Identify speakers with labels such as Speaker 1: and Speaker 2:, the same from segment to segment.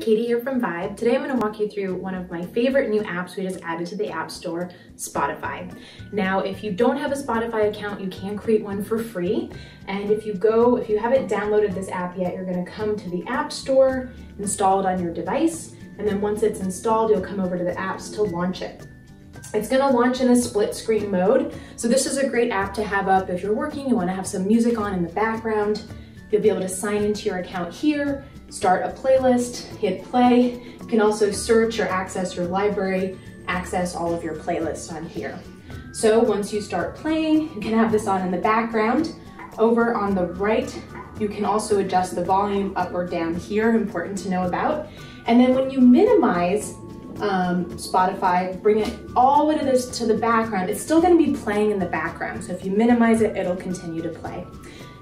Speaker 1: Katie here from Vibe. Today I'm going to walk you through one of my favorite new apps we just added to the App Store, Spotify. Now, if you don't have a Spotify account, you can create one for free. And if you go, if you haven't downloaded this app yet, you're going to come to the App Store, install it on your device, and then once it's installed, you'll come over to the apps to launch it. It's gonna launch in a split screen mode. So this is a great app to have up if you're working, you wanna have some music on in the background. You'll be able to sign into your account here, start a playlist, hit play. You can also search or access your library, access all of your playlists on here. So once you start playing, you can have this on in the background. Over on the right, you can also adjust the volume up or down here, important to know about. And then when you minimize um, Spotify, bring it all the way to, this, to the background, it's still gonna be playing in the background. So if you minimize it, it'll continue to play.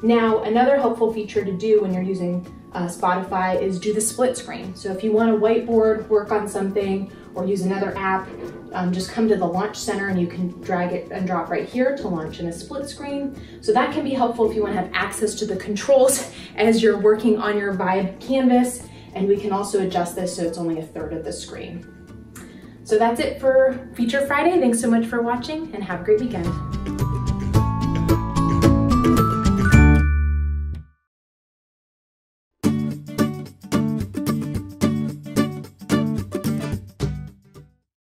Speaker 1: Now, another helpful feature to do when you're using uh, Spotify is do the split screen. So if you want to whiteboard, work on something, or use another app, um, just come to the launch center and you can drag it and drop right here to launch in a split screen. So that can be helpful if you want to have access to the controls as you're working on your Vibe canvas. And we can also adjust this so it's only a third of the screen. So that's it for Feature Friday. Thanks so much for watching and have a great weekend.